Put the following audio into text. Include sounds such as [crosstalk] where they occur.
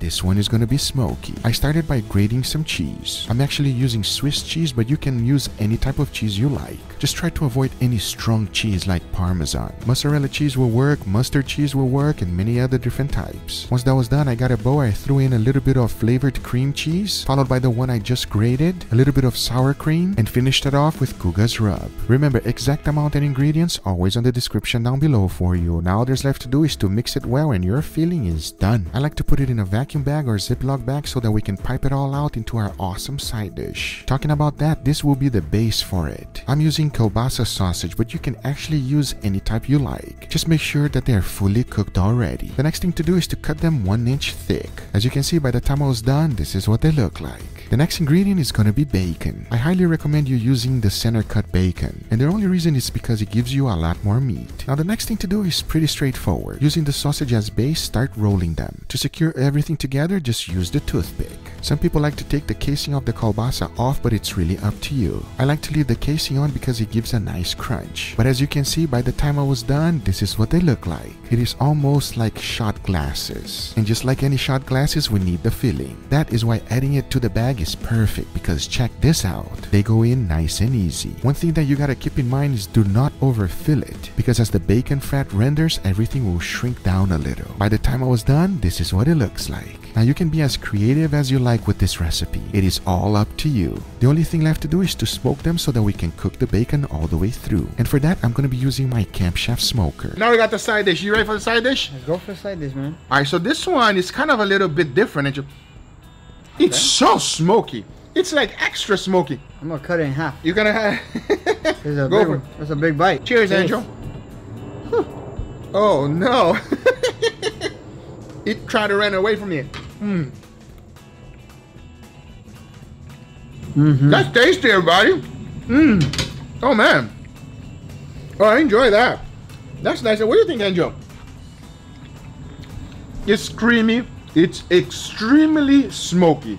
this one is gonna be smoky. I started by grating some cheese. I'm actually using Swiss cheese, but you can use any type of cheese you like. Just try to avoid any strong cheese like Parmesan. Mozzarella cheese will work, Muenster cheese will work, and many other different types. Once that was done, I got a bowl, I threw in a little bit of flavored cream cheese, followed by the one I just grated, a little bit of sour cream, and finished it off with Guga's rub. Remember, exact amount and ingredients always on the description down below for you. Now all there's left to do is to mix it well and your filling is done. I like to put it in a vacuum bag or ziploc bag so that we can pipe it all out into our awesome side dish. Talking about that, this will be the base for it. I'm using kielbasa sausage, but you can actually use any type you like. Just make sure that they are fully cooked already. The next thing to do is to cut them one inch thick. As you can see by the time I was done, this is what they look like. The next ingredient is gonna be bacon. I highly recommend you using the center cut bacon, and the only reason is because it gives you a lot more meat. Now the next thing to do is pretty straightforward. Using the sausage as base, start rolling them. To secure everything together, just use the toothpick. Some people like to take the casing of the kielbasa off, but it's really up to you. I like to leave the casing on because it gives a nice crunch. But as you can see, by the time I was done, this is what they look like. It is almost like shot glasses. And just like any shot glasses, we need the filling. That is why adding it to the bag is perfect because check this out. They go in nice and easy. One thing that you gotta keep in mind is do not overfill it because as the bacon fat renders, everything will shrink down a little. By the time I was done, this is what it looks like. Now you can be as creative as you like with this recipe. It is all up to you. The only thing left to do is to smoke them so that we can cook the bacon all the way through. And for that, I'm going to be using my Camp Chef smoker. Now we got the side dish. You ready for the side dish? Let's go for the side dish, man. All right, so this one is kind of a little bit different. Angel. It's so smoky. It's like extra smoky. I'm gonna cut it in half. You're gonna have. There's [laughs] a Go big for one. That's a big bite. Cheers, Cheers. Angel. Oh no. [laughs] it tried to run away from you. Mm. Mm-hmm. That's tasty, everybody. Mmm. Oh man. Oh, I enjoy that. That's nice. What do you think, Angel? It's creamy. It's extremely smoky.